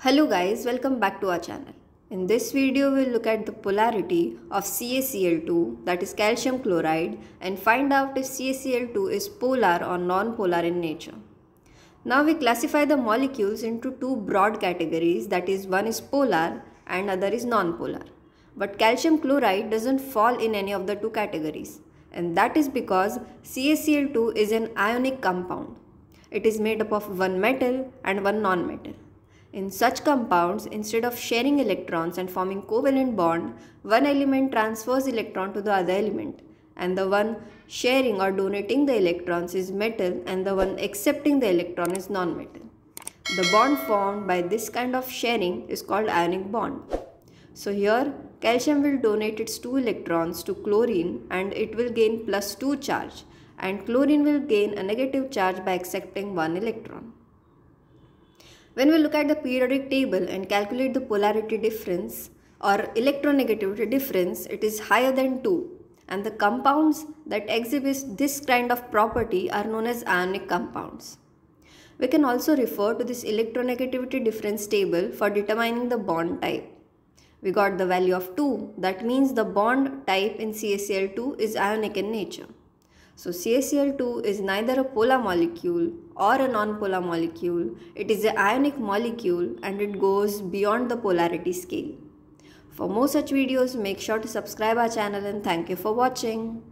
Hello guys, welcome back to our channel. In this video, we'll look at the polarity of CaCl2 that is calcium chloride and find out if CaCl2 is polar or non-polar in nature. Now we classify the molecules into two broad categories that is one is polar and other is non-polar. But calcium chloride doesn't fall in any of the two categories and that is because CaCl2 is an ionic compound. It is made up of one metal and one non-metal. In such compounds, instead of sharing electrons and forming covalent bond, one element transfers electron to the other element and the one sharing or donating the electrons is metal and the one accepting the electron is non-metal. The bond formed by this kind of sharing is called ionic bond. So here calcium will donate its 2 electrons to chlorine and it will gain plus 2 charge and chlorine will gain a negative charge by accepting 1 electron. When we look at the periodic table and calculate the polarity difference or electronegativity difference, it is higher than 2 and the compounds that exhibit this kind of property are known as ionic compounds. We can also refer to this electronegativity difference table for determining the bond type. We got the value of 2 that means the bond type in CaCl2 is ionic in nature. So CaCl2 is neither a polar molecule or a non-polar molecule. It is an ionic molecule and it goes beyond the polarity scale. For more such videos, make sure to subscribe our channel and thank you for watching.